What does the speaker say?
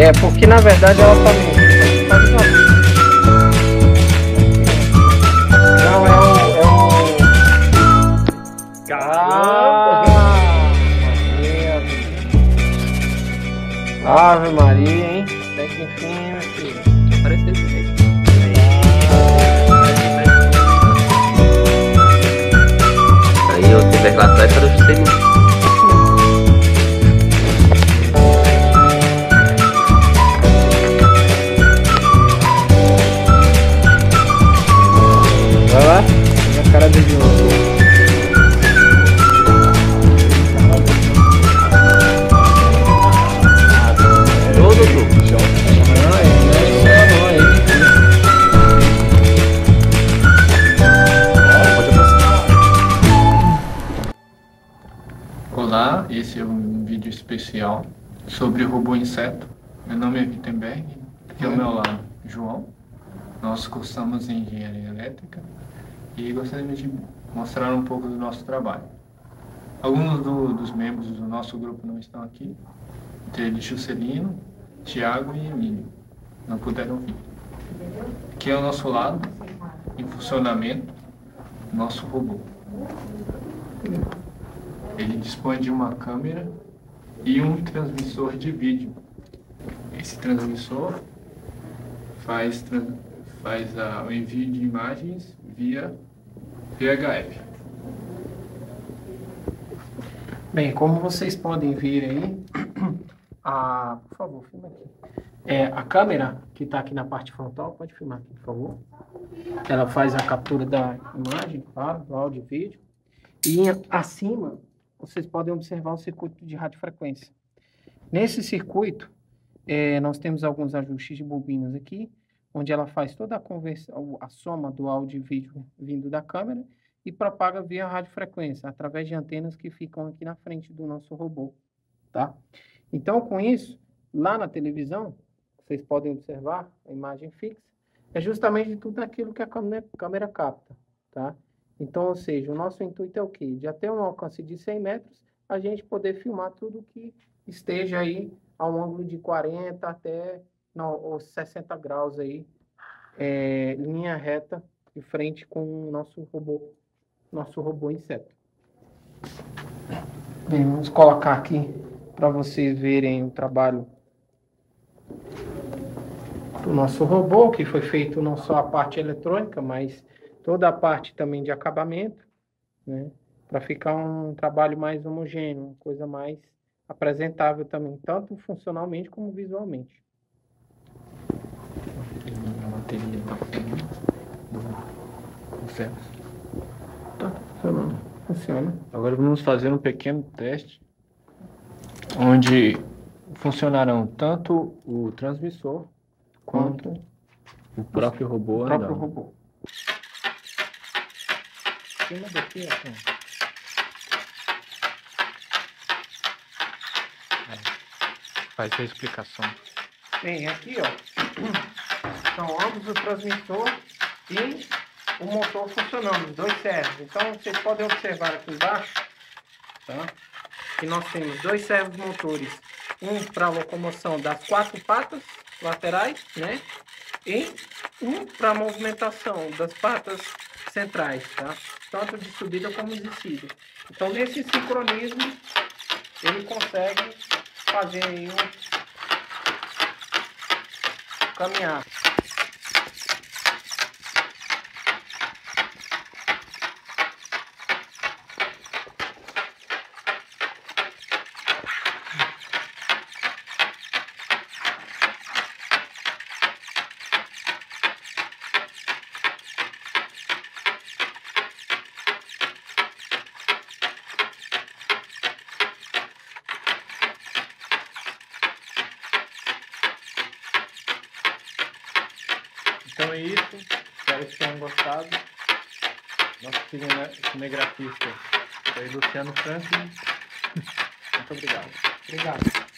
É, porque na verdade ela tá meio. Não, é o. É o... Ah, Ave Maria, hein? Até que enfim, meu filho. Apareceu Olá, esse é um vídeo especial sobre robô inseto. Meu nome é Wittenberg e ao meu lado, João. Nós cursamos em engenharia elétrica e gostaríamos de mostrar um pouco do nosso trabalho. Alguns do- dos membros do nosso grupo não estão aqui, entre eles Juscelino, Tiago e Emílio. Não puderam vir. Aqui ao nosso lado, em funcionamento, nosso robô. Ele dispõe de uma câmera e um transmissor de vídeo. Esse transmissor faz, faz a- o envio de imagens via VHF. Bem, como vocês podem ver aí, a, por favor, filma aqui. É, a câmera que está aqui na parte frontal, pode filmar aqui, por favor. Ela faz a captura da imagem, claro, do áudio e vídeo. E acima, vocês podem observar o circuito de radiofrequência. Nesse circuito, é, nós temos alguns ajustes de bobinas aqui, onde ela faz toda a conversão, a soma do áudio e vídeo vindo da câmera e propaga via radiofrequência, através de antenas que ficam aqui na frente do nosso robô, tá? Então, com isso, lá na televisão, vocês podem observar a imagem fixa, é justamente tudo aquilo que a câmera, câmera capta, tá? Então, ou seja, o nosso intuito é o quê? De até um alcance de 100 metros, a gente poder filmar tudo que esteja aí a um ângulo de 40 até não, os 60 graus aí, é, linha reta, de frente com o nosso robô nosso robô inseto. Bem, vamos colocar aqui para vocês verem o trabalho do nosso robô, que foi feito não só a parte eletrônica, mas toda a parte também de acabamento, né? Para ficar um trabalho mais homogêneo, uma coisa mais apresentável também, tanto funcionalmente como visualmente. A bateria está do certo. Tá funcionando. Funciona. Agora vamos fazer um pequeno teste onde funcionarão tanto o transmissor quanto o próprio robô O próprio andando. Daqui, ó. Faz a explicação. Bem, aqui, ó, são ambos o transmissor e o motor funcionando, dois servos. Então, vocês podem observar aqui embaixo, tá? Que nós temos dois servos motores, um para locomoção das quatro patas laterais, né? E um para movimentação das patas centrais, tá? Tanto de subida como de descida. Então, nesse sincronismo, ele consegue fazer aí um caminhar. Então é isso. Espero que tenham gostado. Nosso cine- cinegrafista foi Luciano Franklin. Muito obrigado. Obrigado.